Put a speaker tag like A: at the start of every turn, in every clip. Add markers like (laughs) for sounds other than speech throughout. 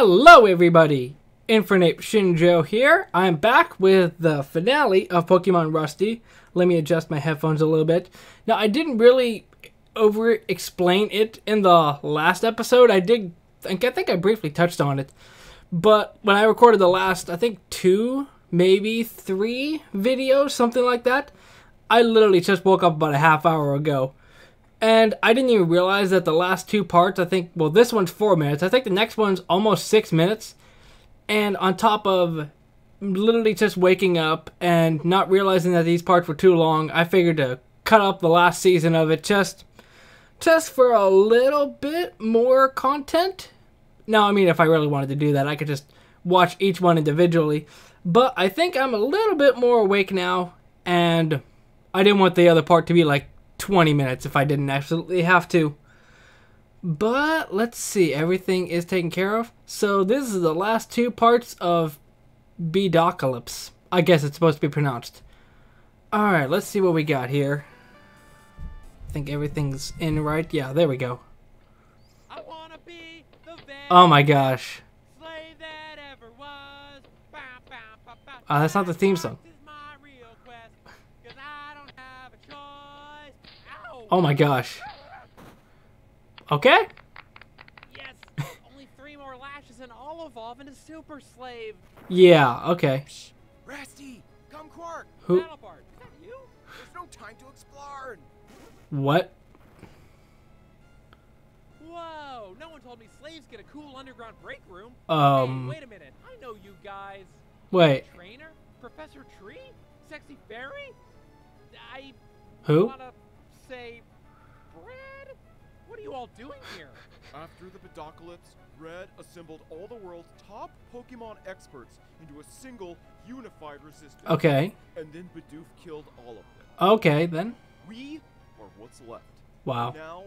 A: Hello, everybody! Infernape Shinjo here. I'm back with the finale of Pokemon Rusty. Let me adjust my headphones a little bit. Now, I didn't really over explain it in the last episode. I did, think I think I briefly touched on it. But when I recorded the last, I think two, maybe three videos, something like that, I literally just woke up about a half hour ago. And I didn't even realize that the last two parts, I think, well, this one's four minutes. I think the next one's almost six minutes. And on top of literally just waking up and not realizing that these parts were too long, I figured to cut up the last season of it just just for a little bit more content. Now, I mean, if I really wanted to do that, I could just watch each one individually. But I think I'm a little bit more awake now, and I didn't want the other part to be like 20 minutes if I didn't absolutely have to. But let's see, everything is taken care of. So this is the last two parts of Bedocalypse. I guess it's supposed to be pronounced. Alright, let's see what we got here. I think everything's in right. Yeah, there we go. Oh my gosh. Oh, that's not the theme song. Oh my gosh. Okay.
B: Yes. Only three more lashes and I'll evolve into super slave.
A: Yeah. Okay.
C: Psh, Rusty, come Quark.
A: Who?
B: Battlebard, is that you?
C: There's no time to explore.
A: What?
B: Whoa! No one told me slaves get a cool underground break room.
A: Um.
B: Hey, wait a minute. I know you guys.
A: Wait.
B: Trainer? Professor Tree? Sexy Fairy? I
A: Who?
B: wanna say Brad? What are you all doing here? (laughs)
C: After the Bedocalypse, Red assembled all the world's top Pokemon experts into a single unified resistance.
A: Okay.
C: And then Bidoof killed all of them.
A: Okay then.
C: We are what's left.
A: Wow.
C: Now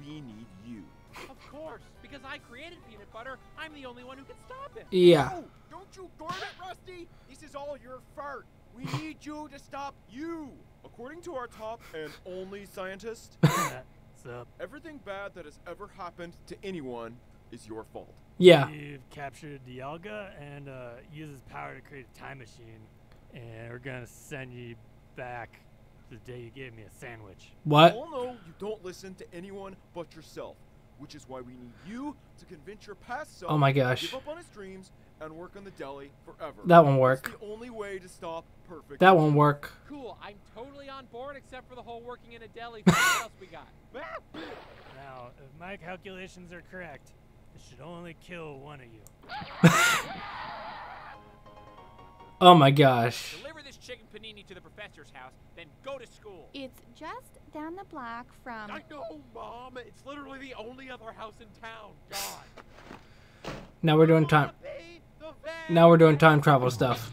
C: we need you.
B: Of course, because I created peanut butter, I'm the only one who can stop it.
A: Yeah.
C: Oh, don't you guard it, Rusty! This is all your fault. We need you to stop you. According to our top and only scientist, (laughs) everything bad that has ever happened to anyone is your fault.
A: Yeah.
D: You've captured Dialga and uh, used his power to create a time machine, and we're gonna send you back to the day you gave me a sandwich.
A: What?
C: all know you don't listen to anyone but yourself, which is why we need you to convince your past self
A: Oh my
C: to
A: gosh.
C: give up on his dreams and work on the deli forever.
A: That won't
C: It's
A: work.
C: the only way to stop perfect.
A: That won't work.
B: Cool, I'm totally on board except for the whole working in a deli. thing. (laughs) what else we got?
D: Now, if my calculations are correct, it should only kill one of you. (laughs)
A: Oh my gosh.
B: Deliver this chicken panini to the professor's house, then go to school.
E: It's just down the block from.
B: I know, Mom. It's literally the only other house in town. God.
A: Now we're doing time. Now we're doing time travel stuff.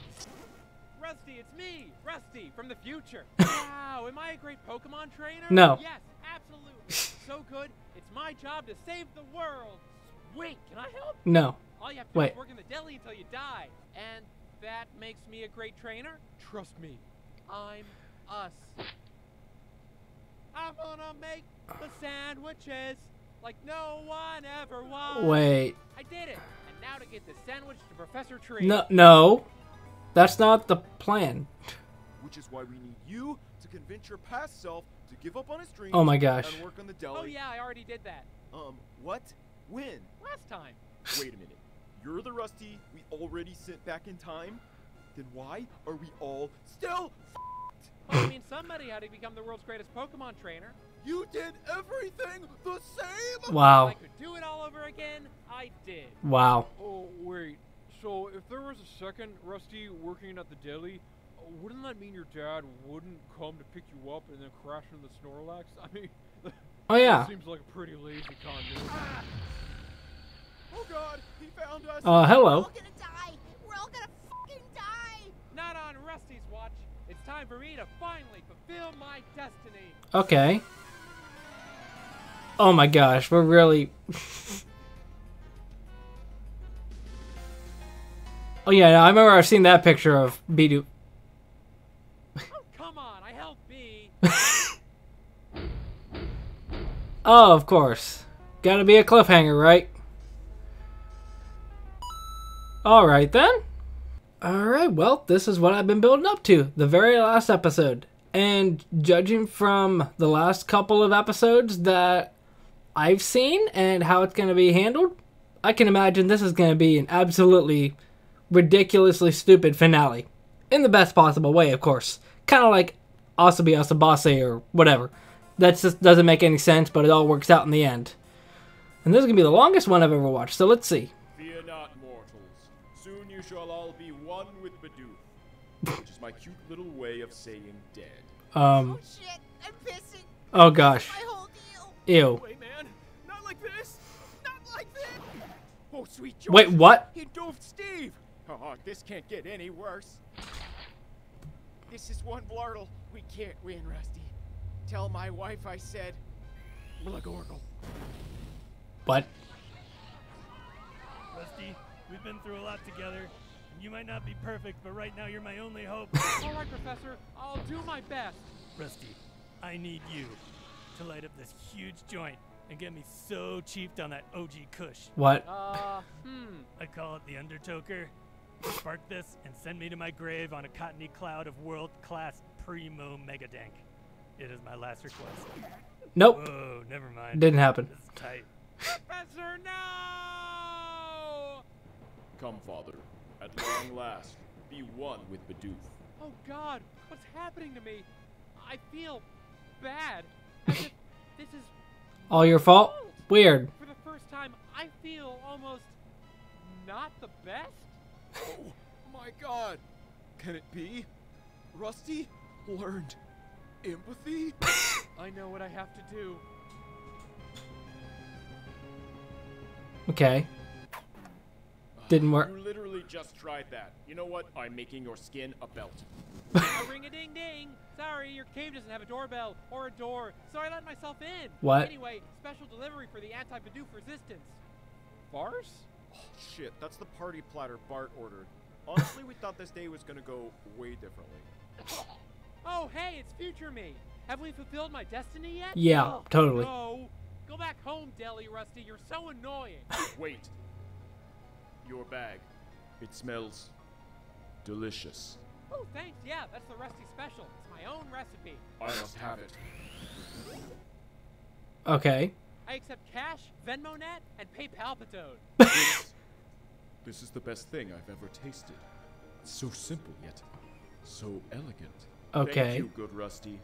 B: Am I a great Pokemon trainer?
A: No.
B: Yes, absolutely. so good, it's my job to save the world. Wait, can I help?
A: No.
B: All you have to do is work in the deli until you die. And that makes me a great trainer? Trust me, I'm us. I'm gonna make the sandwiches like no one ever was.
A: Wait.
B: I did it. And now to get the sandwich to Professor Tree.
A: No. No. That's not the plan.
C: Which is why we need you to convince your past self to give up on his dreams.
A: Oh my gosh.
C: And work on the deli.
B: Oh yeah, I already did that
C: Um, what? When?
B: last time.
C: Wait a minute. You're the Rusty we already sent back in time? Then why are we all still
B: Well, I mean, somebody had to become the world's greatest Pokemon trainer.
C: You did everything the same?
B: If
A: Wow.
B: I could do it all over again, I did.
A: Wow.
F: Oh, wait. So, if there was a second Rusty working at the deli, wouldn't that mean your dad wouldn't come to pick you up and then crash into the Snorlax? (laughs) I mean,
A: Oh yeah.
F: seems like a pretty lazy continuity.
C: Oh god, he found us.
A: Uh,
E: We're all gonna die! We're all gonna fucking die!
B: Not on Rusty's watch. It's time for me to finally fulfill my destiny.
A: Okay. Oh my gosh, we're really. (laughs) oh yeah, I remember I've seen that picture of Bidoof.
B: Oh, come on, I helped B.
A: Oh, of course. Gotta be a cliffhanger, right? All right then. All right. Well, this is what I've been building up to. The very last episode. And judging from the last couple of episodes that I've seen and how it's going to be handled, I can imagine this is going to be an absolutely ridiculously stupid finale. In the best possible way, of course. Kind of like Asobi Asobase or whatever. That just doesn't make any sense, but it all works out in the end. And this is going to be the longest one I've ever watched, so let's see.
C: Fear not, mortals. Soon you shall all be one with Bidoof, which is my cute little way of saying dead.
A: Um,
E: Oh shit, I'm pissing.
A: oh gosh.
E: My whole deal.
A: Ew.
C: Wait, man, not like this. Not like this. Oh, sweet George.
A: Wait, what?
C: He doofed Steve. Oh, this can't get any worse. This is one Blartle. We can't win, Rusty. Tell my wife I said Blagorgle.
A: What?
D: Rusty, we've been through a lot together. and You might not be perfect, but right now you're my only hope. (laughs)
B: All right, Professor. I'll do my best.
D: Rusty, I need you to light up this huge joint and get me so cheaped on that OG Kush.
A: What?
B: Uh, hmm.
D: I call it the Undertoker. Spark this and send me to my grave on a cottony cloud of world-class primo megadank. It is my last request.
A: Nope.
D: Whoa, never mind.
A: Didn't happen.
D: This is tight.
B: Professor, no!
C: Come, father. At long last, be one with Bidoof.
B: Oh God, what's happening to me? I feel bad. As if this is
A: All your fault?
B: fault.
A: Weird.
B: For the first time, I feel almost not the best.
C: Oh my god! Can it be? Rusty learned empathy? (laughs)
B: I know what I have to do.
A: Okay. Didn't work.
C: You literally just tried that. You know what? I'm making your skin a belt. (laughs)
B: a ring a ding ding. Sorry, your cave doesn't have a doorbell or a door, so I let myself in.
A: What?
B: Anyway, special delivery for the anti-Bidoof resistance. Farce?
C: Oh, shit, that's the party platter Bart ordered. (laughs) Honestly, we thought this day was gonna go way differently.
B: Oh, hey, it's future me. Have we fulfilled my destiny yet?
A: Yeah,
B: Oh,
A: totally.
B: No. Go back home, Deli Rusty. You're so annoying. (laughs)
C: Wait. Your bag. It smells delicious.
B: oh, thanks. Yeah, that's the Rusty special. It's my own recipe.
C: I must have it.
A: Okay.
B: I accept cash, Venmo net, and PayPal Patone. (laughs)
C: This, this is the best thing I've ever tasted. It's so simple yet so elegant.
A: Okay.
C: Thank you, good Rusty.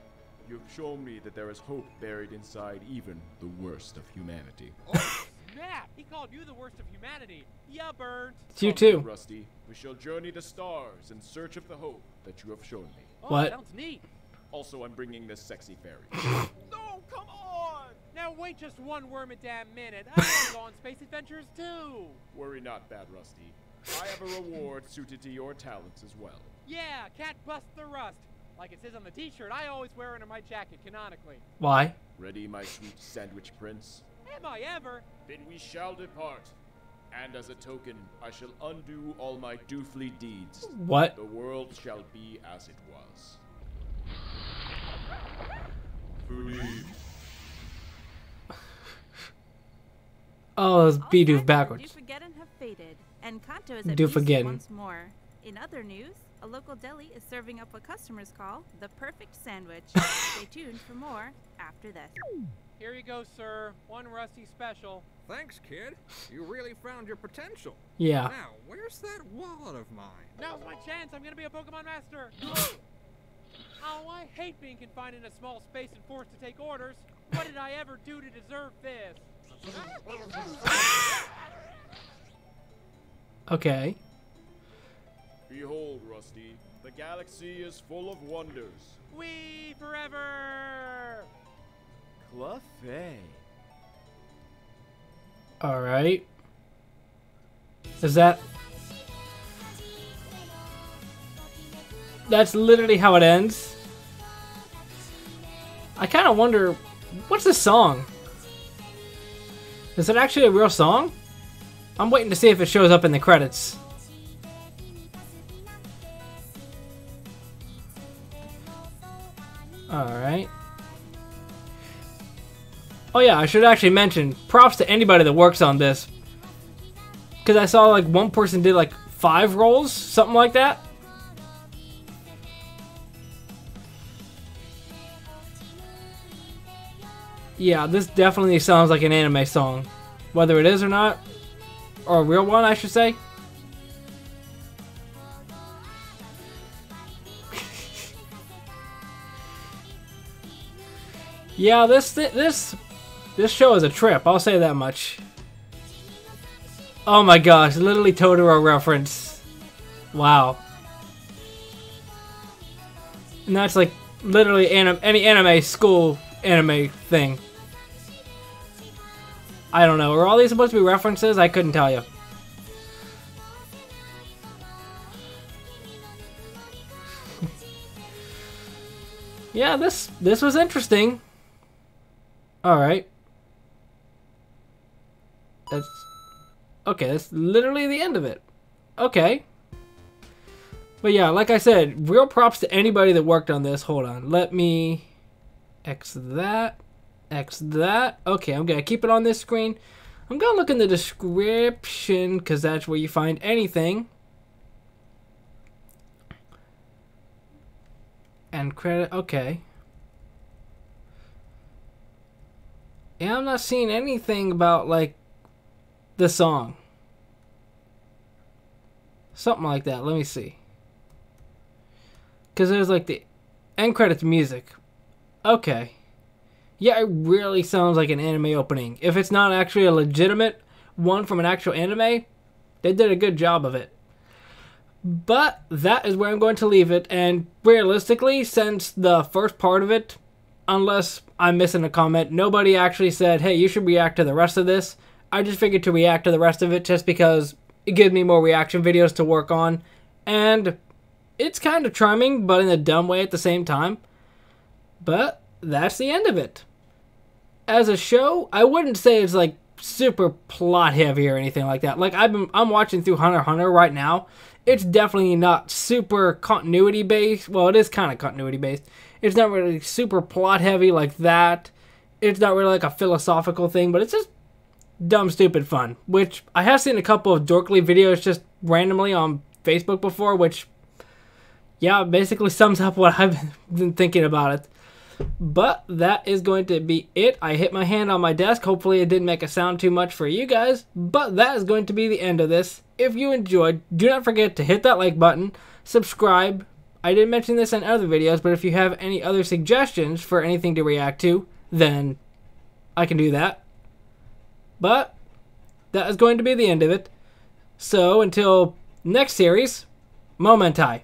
C: You've shown me that there is hope buried inside even the worst of humanity. (laughs)
B: Oh, snap! He called you the worst of humanity. Yeah, burnt.
A: It's you too.
C: Rusty. We shall journey the stars in search of the hope that you have shown me.
B: Oh,
A: What?
B: sounds neat.
C: Also, I'm bringing this sexy fairy. (laughs)
B: No, come on! Now wait just one worm a damn minute. I want to go on space adventures too.
C: Worry not, bad Rusty. I have a reward suited to your talents as well.
B: Yeah, can't bust the rust. Like it says on the t-shirt I always wear under my jacket canonically.
A: Why?
C: Ready, my sweet sandwich prince?
B: Am I ever?
C: Then we shall depart. And as a token, I shall undo all my doofly deeds.
A: What?
C: The world shall be as it was. Believe. (laughs)
A: Oh, it's
G: All
A: Bidoof
G: signs
A: backwards.
G: of Doofageddon have faded, and Kanto is at once more. In other news, a local deli is serving up what customers call the perfect sandwich. (laughs) Stay tuned for more after this.
B: Here you go, sir. One rusty special.
H: Thanks, kid. You really found your potential.
A: Yeah.
H: Now, where's that wallet of mine?
B: Now's my chance. I'm gonna be a Pokemon master. (gasps) oh, I hate being confined in a small space and forced to take orders. What did I ever do to deserve this? (laughs)
A: Okay.
C: Behold, Rusty, the galaxy is full of wonders.
B: We forever.
C: Clefairy.
A: All right. Is that? That's literally how it ends. I kind of wonder, what's the song? Is it actually a real song? I'm waiting to see if it shows up in the credits. Alright. Oh yeah, I should actually mention props to anybody that works on this. Because I saw like one person did like five rolls, something like that. Yeah, this definitely sounds like an anime song. Whether it is or not, or a real one, I should say. Yeah, this this this show is a trip. I'll say that much. Oh my gosh, literally Totoro reference. Wow. And that's like literally anim any anime school anime thing. I don't know. Are all these supposed to be references? I couldn't tell you. (laughs) yeah, this this was interesting. All right. That's okay. That's literally the end of it. Okay. But yeah, like I said, real props to anybody that worked on this. Hold on. Let me X that. X that. Okay, I'm to keep it on this screen. I'm to look in the description because that's where you find anything. And credit. Okay. Yeah, I'm not seeing anything about, like, the song. Something like that. Let me see. Because there's, like, the end credits music. Okay. Yeah, it really sounds like an anime opening. If it's not actually a legitimate one from an actual anime, they did a good job of it. But that is where I'm going to leave it. And realistically, since the first part of it, unless I'm missing a comment, nobody actually said, hey, you should react to the rest of this. I just figured to react to the rest of it just because it gives me more reaction videos to work on. And it's kind of charming, but in a dumb way at the same time. But that's the end of it. As a show, I wouldn't say it's like super plot heavy or anything like that. Like I've been I'm watching through Hunter Hunter right now. It's definitely not super continuity based. Well, it is kind of continuity based. It's not really super plot heavy like that. It's not really like a philosophical thing, but it's just dumb stupid fun, which I have seen a couple of dorkly videos just randomly on Facebook before, which yeah, basically sums up what (laughs) I've been thinking about it. But that is going to be it. I hit my hand on my desk. Hopefully, it didn't make a sound too much for you guys. But that is going to be the end of this. If you enjoyed, do not forget to hit that like button, subscribe. I did mention this in other videos, but if you have any other suggestions for anything to react to, then I can do that. But that is going to be the end of it. So until next series, Momentai.